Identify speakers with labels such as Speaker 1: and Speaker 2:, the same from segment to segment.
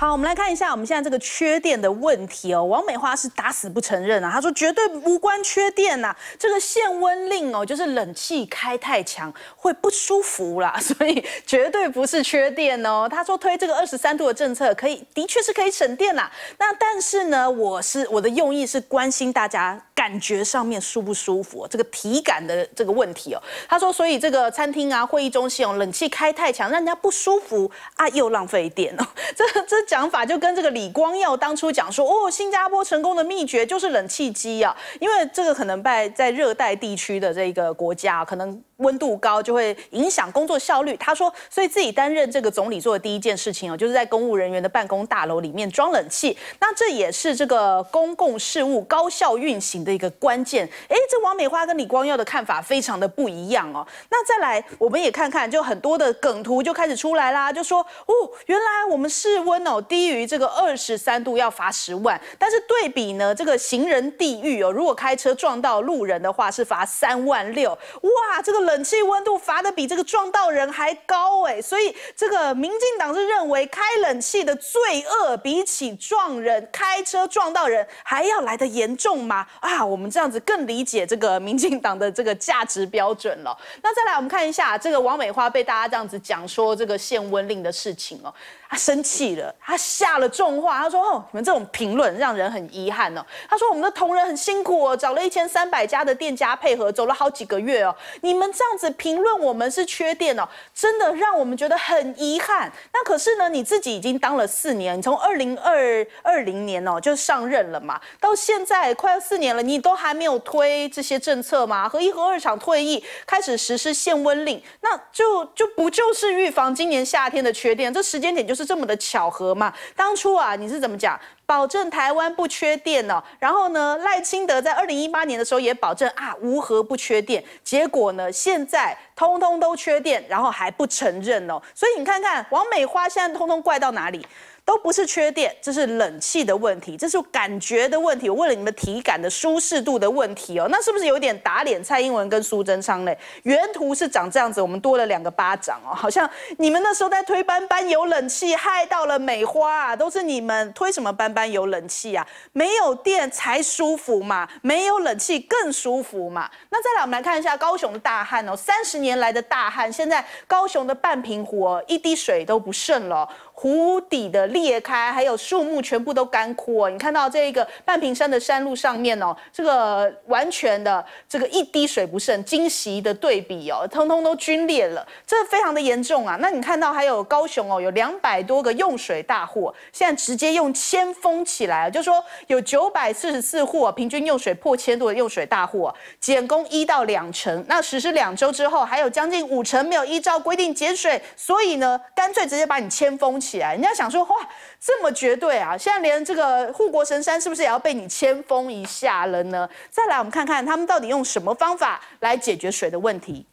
Speaker 1: 好，我们来看一下我们现在这个缺电的问题哦。王美花是打死不承认啊，她说绝对无关缺电呐，这个限温令哦，就是冷气开太强会不舒服啦，所以绝对不是缺电哦。她说推这个二十三度的政策可以，的确是可以省电啦。那但是呢，我是我的用意是关心大家感觉上面舒不舒服，这个体感的这个问题哦。她说，所以这个餐厅啊、会议中心哦，冷气开太强，让人家不舒服啊，又浪费电哦。这这想法就跟这个李光耀当初讲说，哦，新加坡成功的秘诀就是冷气机啊，因为这个可能在在热带地区的这个国家，可能温度高就会影响工作效率。他说，所以自己担任这个总理做的第一件事情哦，就是在公务人员的办公大楼里面装冷气。那这也是这个公共事务高效运行的一个关键。哎，这王美花跟李光耀的看法非常的不一样哦。那再来，我们也看看，就很多的梗图就开始出来啦，就说，哦，原来我们室温哦低于这个二十三度要罚十万，但是对比呢，这个行人地狱哦，如果开车撞到路人的话是罚三万六，哇，这个冷气温度罚的比这个撞到人还高哎，所以这个民进党是认为开冷气的罪恶比起撞人开车撞到人还要来的严重吗？啊，我们这样子更理解这个民进党的这个价值标准了。那再来我们看一下这个王美花被大家这样子讲说这个限温令的事情哦。他生气了，他下了重话，他说：“哦，你们这种评论让人很遗憾哦。”他说：“我们的同仁很辛苦哦，找了一千三百家的店家配合，走了好几个月哦。你们这样子评论我们是缺电哦，真的让我们觉得很遗憾。那可是呢，你自己已经当了四年，你从二零二二零年哦就上任了嘛，到现在快要四年了，你都还没有推这些政策吗？和一、和二厂退役，开始实施限温令，那就就不就是预防今年夏天的缺电？这时间点就是。”是这么的巧合嘛？当初啊，你是怎么讲？保证台湾不缺电呢？然后呢，赖清德在二零一八年的时候也保证啊，无核不缺电。结果呢，现在通通都缺电，然后还不承认哦。所以你看看，王美花现在通通怪到哪里？都不是缺电，这是冷气的问题，这是感觉的问题。我问了你们体感的舒适度的问题哦，那是不是有点打脸蔡英文跟苏贞昌嘞？原图是长这样子，我们多了两个巴掌哦，好像你们那时候在推班班有冷气，害到了美花啊，都是你们推什么班班有冷气啊？没有电才舒服嘛，没有冷气更舒服嘛。那再来我们来看一下高雄的大旱哦，三十年来的大旱，现在高雄的半平湖哦，一滴水都不剩了。湖底的裂开，还有树木全部都干枯哦。你看到这个半屏山的山路上面哦，这个完全的这个一滴水不剩，惊喜的对比哦，通通都龟裂了，这非常的严重啊。那你看到还有高雄哦，有两百多个用水大户，现在直接用铅封起来，就说有九百四十四户平均用水破千度的用水大户，减工一到两成。那实施两周之后，还有将近五成没有依照规定节水，所以呢，干脆直接把你签封起。起来，人家想说哇，这么绝对啊！现在连这个护国神山是不是也要被你签封一下了呢？再来，我们看看他们到底用什么方法来解决水的问题。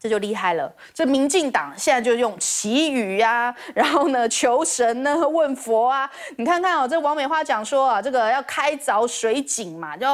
Speaker 1: 这就厉害了，这民进党现在就用祈雨呀，然后呢求神呢问佛啊，你看看哦，这王美花讲说啊，这个要开凿水井嘛，就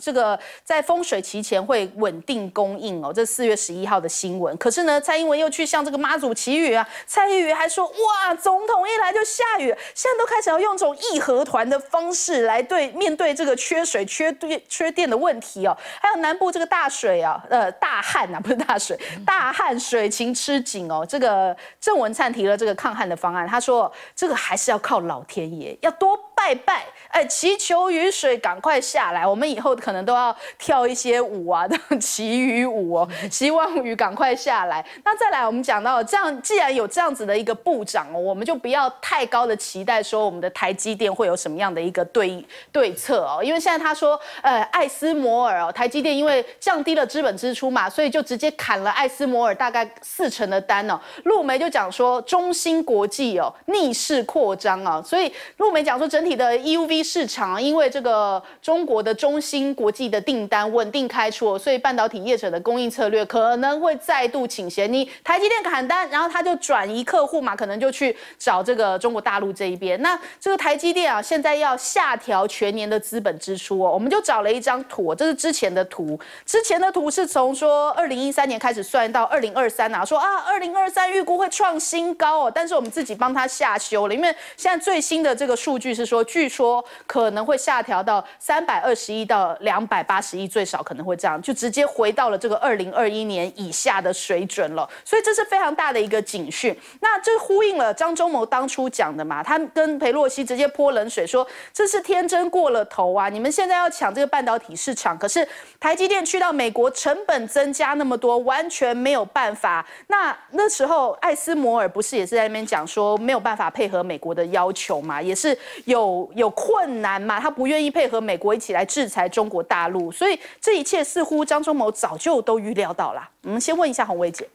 Speaker 1: 这个在风水期前会稳定供应哦，这四月十一号的新闻。可是呢，蔡英文又去向这个妈祖祈雨啊，蔡英文还说哇，总统一来就下雨，现在都开始要用这种义和团的方式来对面对这个缺水、缺电、缺电的问题哦，还有南部这个大水啊，呃大旱啊，不是大水。大大旱水情吃紧哦，这个郑文灿提了这个抗旱的方案，他说这个还是要靠老天爷，要多拜拜，哎，祈求雨水赶快下来。我们以后可能都要跳一些舞啊，祈雨舞哦，希望雨赶快下来。那再来，我们讲到这样，既然有这样子的一个部长哦，我们就不要太高的期待，说我们的台积电会有什么样的一个对对策哦，因为现在他说，呃，艾斯摩尔哦，台积电因为降低了资本支出嘛，所以就直接砍了艾斯。摩尔大概四成的单哦，陆梅就讲说中芯国际哦逆势扩张啊，所以陆梅讲说整整体的 EUV 市场，因为这个中国的中芯国际的订单稳定开出，所以半导体业者的供应策略可能会再度倾斜。你台积电砍单，然后他就转移客户嘛，可能就去找这个中国大陆这一边。那这个台积电啊，现在要下调全年的资本支出哦，我们就找了一张图，这是之前的图，之前的图是从说二零一三年开始算到二零二三啊，说啊二零二三预估会创新高哦，但是我们自己帮他下修了，因为现在最新的这个数据是说，据说可能会下调到三百二十亿到两百八十亿，最少可能会这样，就直接回到了这个二零二一年以下的水准了。所以这是非常大的一个警讯。那这呼应了张忠谋当初讲的嘛，他跟裴洛西直接泼冷水，说这是天真过了头啊！你们现在要抢这个半导体市场，可是台积电去到美国成本增加那么多，完全没有办法。那那时候艾斯摩尔不是也是在那边讲说没有办法配合美国的要求嘛，也是有有有困难嘛，他不愿意配合美国一起来制裁中国大陆，所以这一切似乎张忠谋早就都预料到了。我们先问一下洪薇姐。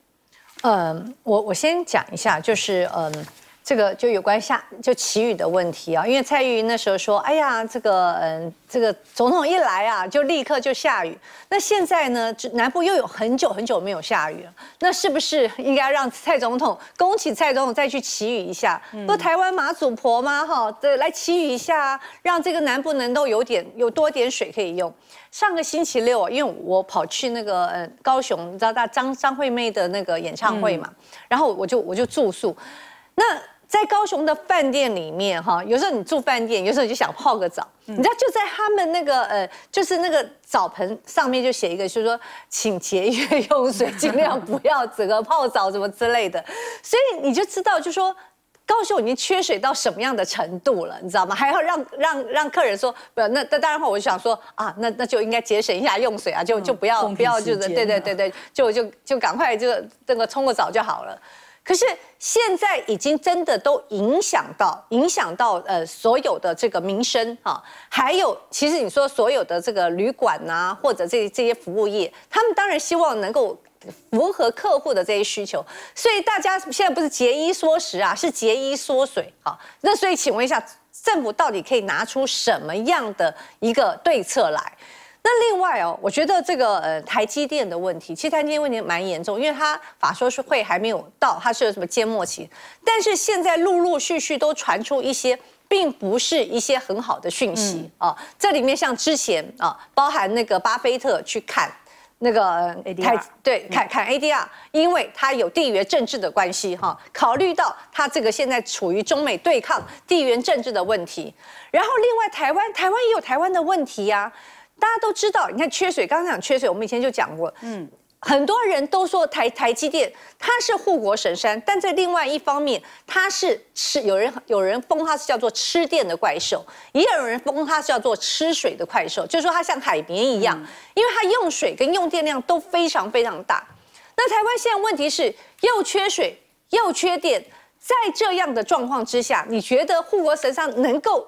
Speaker 2: 嗯，我我先讲一下，就是嗯，这个就有关下就祈雨的问题啊，因为蔡玉那时候说，哎呀，这个嗯，这个总统一来啊，就立刻就下雨。那现在呢，南部又有很久很久没有下雨了，那是不是应该让蔡总统恭喜蔡总统再去祈雨一下？不台湾马祖婆吗？哈，对，来祈雨一下，让这个南部能够有点有多点水可以用。上个星期六，因为我跑去那个呃高雄，你知道大张张惠妹的那个演唱会嘛，然后我就我就住宿。那在高雄的饭店里面哈，有时候你住饭店，有时候你就想泡个澡，你知道就在他们那个呃，就是那个澡盆上面就写一个，就是说请节约用水，尽量不要整个泡澡什么之类的，所以你就知道就说。高雄已经缺水到什么样的程度了，你知道吗？还要让让让客人说不，那那当然话，我就想说啊，那那就应该节省一下用水啊，就就不要不要就是对对对对，就就就赶快就这个冲个澡就好了。可是现在已经真的都影响到影响到呃所有的这个民生哈，还有其实你说所有的这个旅馆呐，或者这这些服务业，他们当然希望能够。符合客户的这些需求，所以大家现在不是节衣缩食啊，是节衣缩水啊。那所以请问一下，政府到底可以拿出什么样的一个对策来？那另外哦，我觉得这个呃台积电的问题，其实台积电问题蛮严重，因为它法说是会还没有到，它是有什么缄默期。但是现在陆陆续续都传出一些，并不是一些很好的讯息啊。这里面像之前啊，包含那个巴菲特去看。那个
Speaker 1: 台
Speaker 2: 对看看 ADR，因为它有地缘政治的关系哈，考虑到它这个现在处于中美对抗地缘政治的问题，然后另外台湾台湾也有台湾的问题呀，大家都知道，你看缺水，刚刚讲缺水，我们以前就讲过，嗯。很多人都说台台积电它是护国神山，但在另外一方面，它是吃有人有人封它是叫做吃电的怪兽，也有人封它是叫做吃水的怪兽，就是说它像海绵一样，因为它用水跟用电量都非常非常大。那台湾现在问题是又缺水又缺电，在这样的状况之下，你觉得护国神山能够？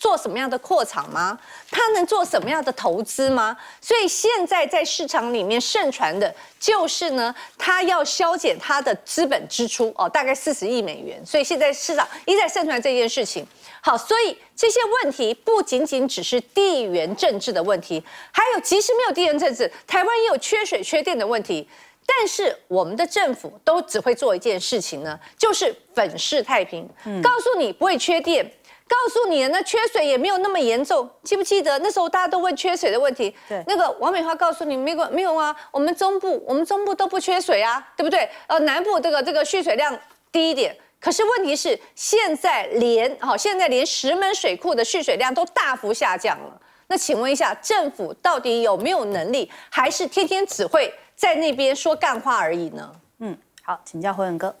Speaker 2: 做什么样的扩厂吗？他能做什么样的投资吗？所以现在在市场里面盛传的就是呢，他要削减他的资本支出哦，大概四十亿美元。所以现在市场一再盛传这件事情。好，所以这些问题不仅仅只是地缘政治的问题，还有即使没有地缘政治，台湾也有缺水缺电的问题。但是我们的政府都只会做一件事情呢，就是粉饰太平，告诉你不会缺电。告诉你，那缺水也没有那么严重，记不记得那时候大家都问缺水的问题？
Speaker 1: 对，
Speaker 2: 那个王美花告诉你，没有没有啊，我们中部我们中部都不缺水啊，对不对？呃，南部这个这个蓄水量低一点，可是问题是现在连好现在连石门水库的蓄水量都大幅下降了。那请问一下，政府到底有没有能力，还是天天只会在那边说干话而已呢？
Speaker 1: 嗯，好，请教辉文哥。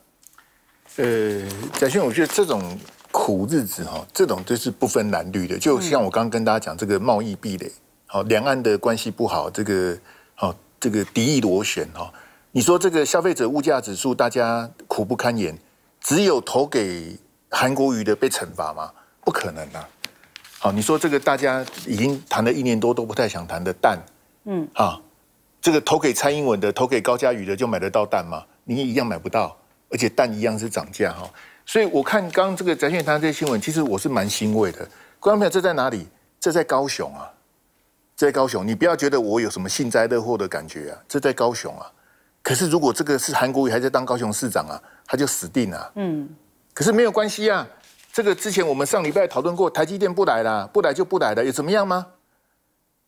Speaker 3: 呃，贾勋，我觉得这种。苦日子哈，这种就是不分蓝绿的，就像我刚刚跟大家讲，这个贸易壁垒，好，两岸的关系不好，这个好，这个敌意螺旋哈。你说这个消费者物价指数，大家苦不堪言，只有投给韩国瑜的被惩罚吗？不可能啊！好，你说这个大家已经谈了一年多都不太想谈的蛋，嗯，啊，这个投给蔡英文的，投给高嘉瑜的就买得到蛋吗？你一样买不到，而且蛋一样是涨价哈。所以我看刚刚这个翟训他这些新闻，其实我是蛮欣慰的。观众朋友，这在哪里？这在高雄啊，这在高雄。你不要觉得我有什么幸灾乐祸的感觉啊，这在高雄啊。可是如果这个是韩国瑜还在当高雄市长啊，他就死定了。嗯。可是没有关系啊，这个之前我们上礼拜讨论过，台积电不来啦，不来就不来了，有怎么样吗？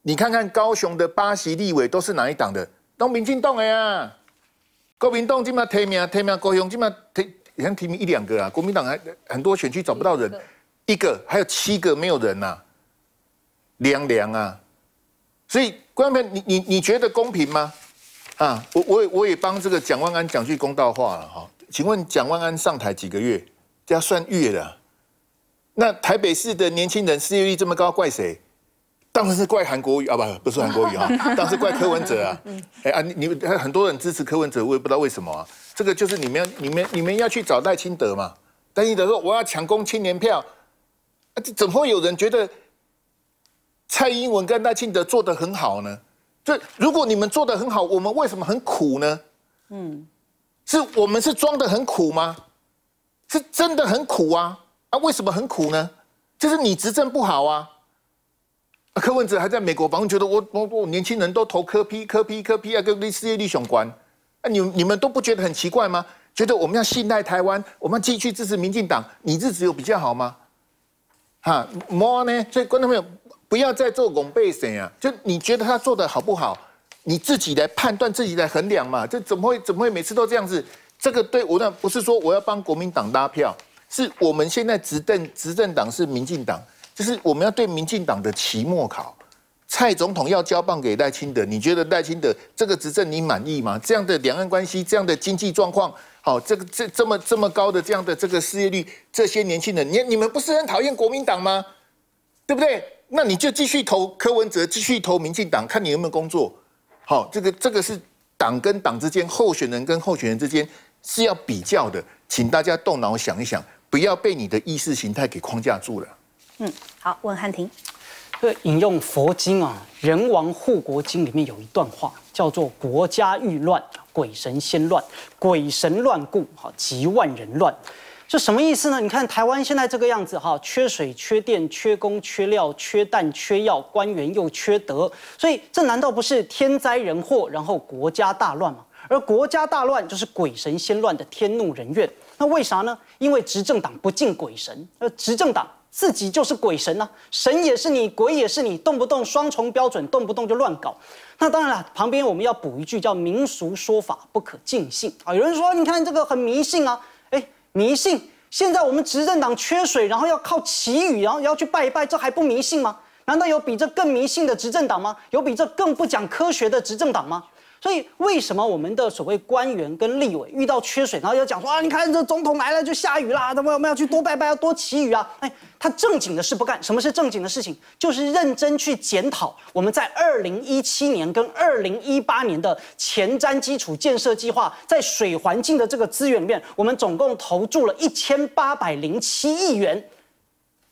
Speaker 3: 你看看高雄的八席立委都是哪一党的？都民进党的呀。国民党今嘛提名提名高雄，今嘛提。你看提名一两个啊，国民党还很多选区找不到人，一个还有七个没有人呐，凉凉啊！所以观众朋友，你你你觉得公平吗？啊，我我也我也帮这个蒋万安讲句公道话了哈，请问蒋万安上台几个月？这要算月的。那台北市的年轻人失业率这么高，怪谁？当然是怪韩国瑜啊，不不是韩国瑜啊，当然是怪柯文哲啊。哎啊，你你很多人支持柯文哲，我也不知道为什么啊。这个就是你们、你们、你们要去找赖清德嘛？赖清德说我要抢攻青年票，啊，怎么会有人觉得蔡英文跟赖清德做的很好呢？这如果你们做的很好，我们为什么很苦呢？嗯，是我们是装的很苦吗？是真的很苦啊！啊，为什么很苦呢？就是你执政不好啊！柯文哲还在美国访问，觉得我我我年轻人都投科批科批科批啊，跟失业率相关。那你你们都不觉得很奇怪吗？觉得我们要信赖台湾，我们继续支持民进党，你日子有比较好吗？哈，莫呢？所以观众朋友不要再做拱背神啊！就你觉得他做的好不好，你自己来判断，自己来衡量嘛。这怎么会怎么会每次都这样子？这个对我那不是说我要帮国民党拉票，是我们现在执政执政党是民进党，就是我们要对民进党的期末考。蔡总统要交棒给赖清德，你觉得赖清德这个执政你满意吗？这样的两岸关系，这样的经济状况，好，这个这这么这么高的这样的这个失业率，这些年轻人，你你们不是很讨厌国民党吗？对不对？那你就继续投柯文哲，继续投民进党，看你有没有工作。好，这个这个是党跟党之间，候选人跟候选人之间是要比较的，请大家动脑想一想，不要被你的意识形态给框架住了。
Speaker 1: 嗯，好，问汉庭。
Speaker 4: 这引用佛经啊，《人王护国经》里面有一段话，叫做“国家欲乱，鬼神先乱；鬼神乱故，哈，即万人乱。”这什么意思呢？你看台湾现在这个样子，哈，缺水、缺电、缺工、缺料、缺蛋、缺药，官员又缺德，所以这难道不是天灾人祸，然后国家大乱吗？而国家大乱就是鬼神先乱的天怒人怨。那为啥呢？因为执政党不敬鬼神，而执政党。自己就是鬼神呐，神也是你，鬼也是你，动不动双重标准，动不动就乱搞。那当然了，旁边我们要补一句叫民俗说法不可尽信啊。有人说，你看这个很迷信啊，哎，迷信。现在我们执政党缺水，然后要靠祈雨，然后要去拜一拜，这还不迷信吗？难道有比这更迷信的执政党吗？有比这更不讲科学的执政党吗？所以，为什么我们的所谓官员跟立委遇到缺水，然后要讲说啊，你看这总统来了就下雨啦，那么我们要去多拜拜，要多祈雨啊？哎，他正经的事不干。什么是正经的事情？就是认真去检讨我们在二零一七年跟二零一八年的前瞻基础建设计划，在水环境的这个资源里面，我们总共投注了一千八百零七亿元，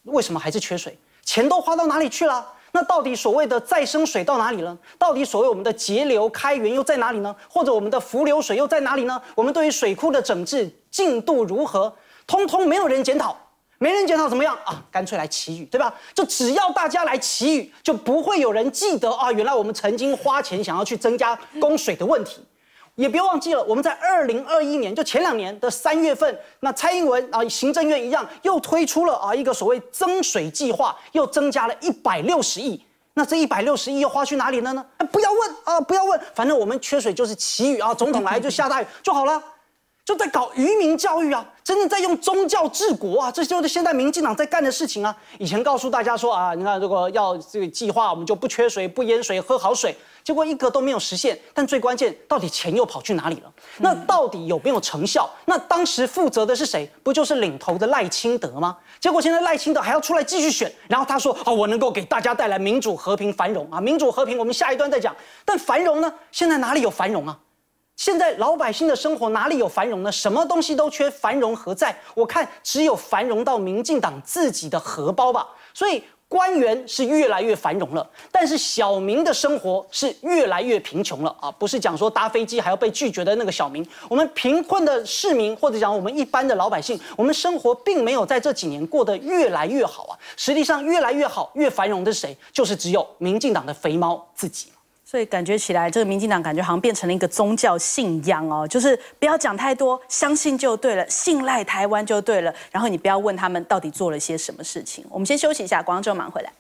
Speaker 4: 为什么还是缺水？钱都花到哪里去了？那到底所谓的再生水到哪里了？到底所谓我们的节流开源又在哪里呢？或者我们的浮流水又在哪里呢？我们对于水库的整治进度如何？通通没有人检讨，没人检讨怎么样啊？干脆来祈雨，对吧？就只要大家来祈雨，就不会有人记得啊，原来我们曾经花钱想要去增加供水的问题。也别忘记了，我们在二零二一年，就前两年的三月份，那蔡英文啊，行政院一样又推出了啊一个所谓增水计划，又增加了一百六十亿。那这一百六十亿又花去哪里了呢？不要问啊，不要问，反正我们缺水就是祈雨啊，总统来就下大雨就好了。就在搞愚民教育啊，真正在用宗教治国啊，这就是现在民进党在干的事情啊。以前告诉大家说啊，你看如果要这个计划，我们就不缺水、不淹水、喝好水，结果一个都没有实现。但最关键，到底钱又跑去哪里了？那到底有没有成效？那当时负责的是谁？不就是领头的赖清德吗？结果现在赖清德还要出来继续选，然后他说哦，我能够给大家带来民主、和平、繁荣啊，民主、和平，我们下一段再讲。但繁荣呢？现在哪里有繁荣啊？现在老百姓的生活哪里有繁荣呢？什么东西都缺，繁荣何在？我看只有繁荣到民进党自己的荷包吧。所以官员是越来越繁荣了，但是小民的生活是越来越贫穷了啊！不是讲说搭飞机还要被拒绝的那个小民，我们贫困的市民或者讲我们一般的老百姓，我们生活并没有在这几年过得越来越好啊！实际上越来越好、越繁荣的是谁？就是只有民进党的肥猫自己。
Speaker 1: 所以感觉起来，这个民进党感觉好像变成了一个宗教信仰哦，就是不要讲太多，相信就对了，信赖台湾就对了。然后你不要问他们到底做了些什么事情。我们先休息一下，广州马上回来。